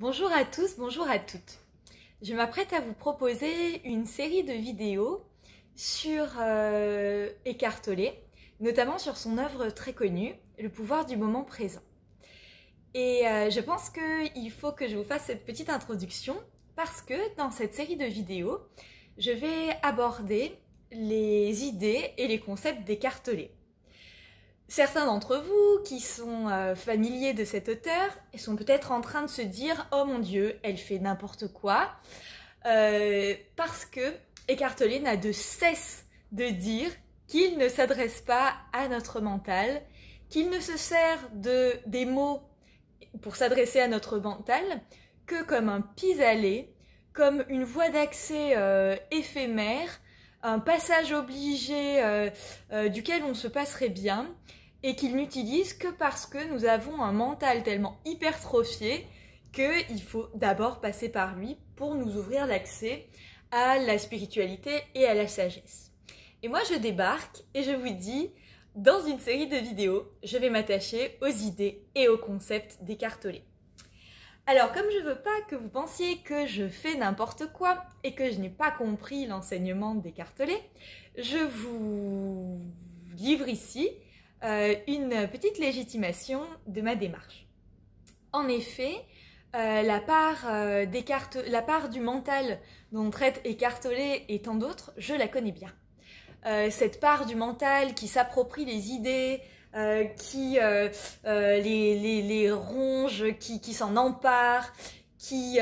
Bonjour à tous, bonjour à toutes. Je m'apprête à vous proposer une série de vidéos sur euh, notamment sur son œuvre très connue, Le pouvoir du moment présent. Et euh, je pense qu'il faut que je vous fasse cette petite introduction parce que dans cette série de vidéos, je vais aborder les idées et les concepts d'Écartelé. Certains d'entre vous qui sont euh, familiers de cet auteur sont peut-être en train de se dire Oh mon Dieu, elle fait n'importe quoi. Euh, parce que Écartelé n'a de cesse de dire qu'il ne s'adresse pas à notre mental, qu'il ne se sert de des mots pour s'adresser à notre mental que comme un pis-aller, comme une voie d'accès euh, éphémère, un passage obligé duquel on se passerait bien, et qu'il n'utilise que parce que nous avons un mental tellement hypertrophié qu'il faut d'abord passer par lui pour nous ouvrir l'accès à la spiritualité et à la sagesse. Et moi je débarque et je vous dis, dans une série de vidéos, je vais m'attacher aux idées et aux concepts d'écartelé. Alors, comme je veux pas que vous pensiez que je fais n'importe quoi et que je n'ai pas compris l'enseignement d'écartelé, je vous livre ici euh, une petite légitimation de ma démarche. En effet, euh, la, part, euh, la part du mental dont traite Écartelé et tant d'autres, je la connais bien. cette part du mental qui s'approprie les idées, qui les, les, les, ronge, qui, qui s'en empare, qui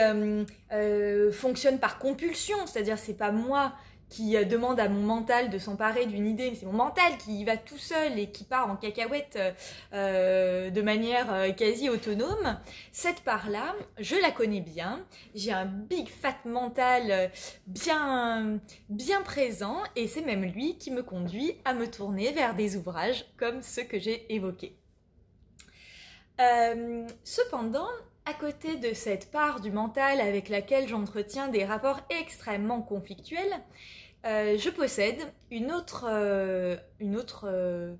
fonctionne par compulsion, c'est-à-dire c'est pas moi qui euh, demande à mon mental de s'emparer d'une idée, mais c'est mon mental qui y va tout seul et qui part en cacahuète euh, euh, de manière quasi autonome, cette part-là, je la connais bien. J'ai un big fat mental bien, bien présent et c'est même lui qui me conduit à me tourner vers des ouvrages comme ceux que j'ai évoqués. cependant, à côté de cette part du mental avec laquelle j'entretiens des rapports extrêmement conflictuels, euh, je possède une autre, euh, euh,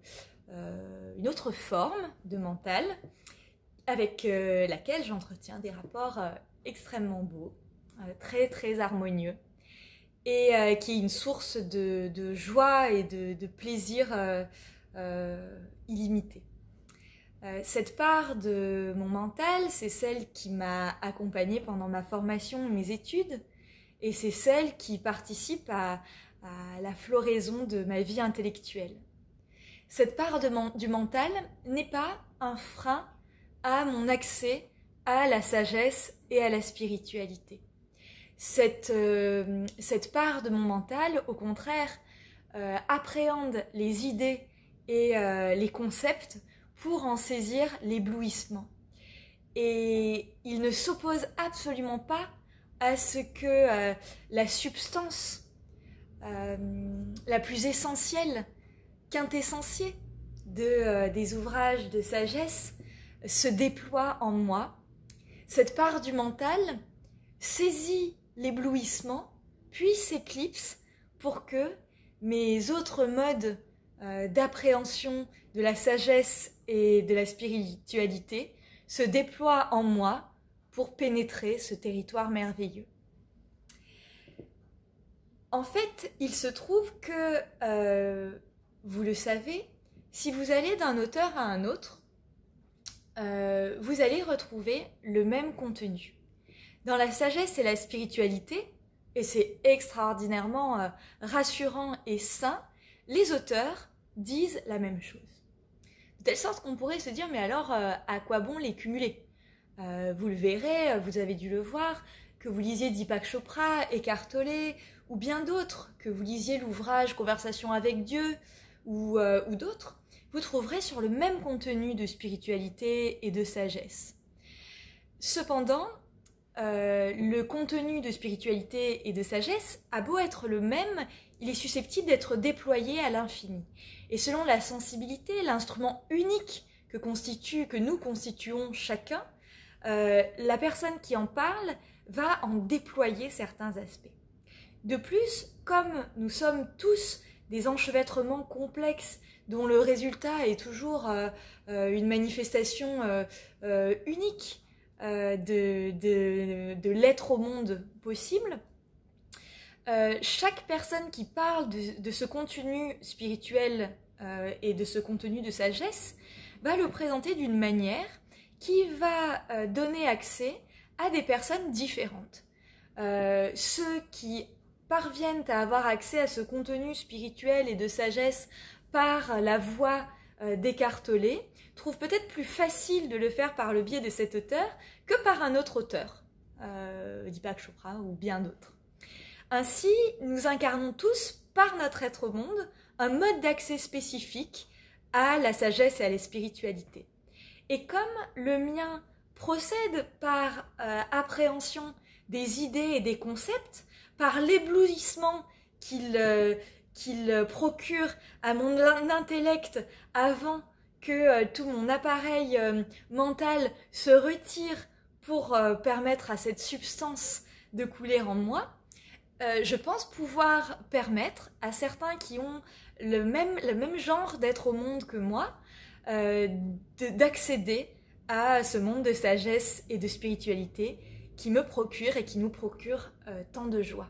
une autre forme de mental avec laquelle j'entretiens des rapports extrêmement beaux, très très harmonieux et qui est une source de, joie et de, plaisir illimité. Cette part de mon mental, c'est celle qui m'a accompagnée pendant ma formation, mes études, et c'est celle qui participe à, la floraison de ma vie intellectuelle. Cette part du mental n'est pas un frein à mon accès à la sagesse et à la spiritualité. Cette, euh, part de mon mental, au contraire, euh, appréhende les idées et les concepts pour en saisir l'éblouissement. Et il ne s'oppose absolument pas à ce que euh, la substance euh, la plus essentielle, quintessentielle de, euh, des ouvrages de sagesse se déploie en moi. Cette part du mental saisit l'éblouissement, puis s'éclipse pour que mes autres modes d'appréhension de la sagesse et de la spiritualité se déploie en moi pour pénétrer ce territoire merveilleux. En fait, il se trouve que, euh, vous le savez, si vous allez d'un auteur à un autre, euh, vous allez retrouver le même contenu. Dans la sagesse et la spiritualité, et c'est extraordinairement euh, rassurant et sain, les auteurs disent la même chose telle sorte qu'on pourrait se dire, mais alors, à quoi bon les cumuler? Euh, Vous le verrez, euh, vous avez dû le voir, que vous lisiez Deepak Chopra, Eckhart ou bien d'autres, que vous lisiez l'ouvrage Conversation avec Dieu, ou, ou d'autres, vous trouverez sur le même contenu de spiritualité et de sagesse. Cependant, le contenu de spiritualité et de sagesse a beau être le même, il est susceptible d'être déployé à l'infini. Et selon la sensibilité, l'instrument unique que, constitue, que nous constituons chacun, euh, la personne qui en parle va en déployer certains aspects. De plus, comme nous sommes tous des enchevêtrements complexes dont le résultat est toujours euh, euh, une manifestation unique de, l'être au monde possible, chaque personne qui parle de, ce contenu spirituel et de ce contenu de sagesse va le présenter d'une manière qui va donner accès à des personnes différentes. ceux qui parviennent à avoir accès à ce contenu spirituel et de sagesse par la voix d'écartelé trouve peut-être plus facile de le faire par le biais de cet auteur que par un autre auteur, euh, Deepak Chopra ou bien d'autres. Ainsi, nous incarnons tous, par notre être au monde, un mode d'accès spécifique à la sagesse et à la spiritualité. Et comme le mien procède par euh, appréhension des idées et des concepts, par l'éblouissement qu'il euh, procure à mon intellect avant que euh, tout mon appareil mental se retire pour permettre à cette substance de couler en moi, je pense pouvoir permettre à certains qui ont le le même genre d'être au monde que moi d'accéder à ce monde de sagesse et de spiritualité qui me procure et qui nous procure tant de joie.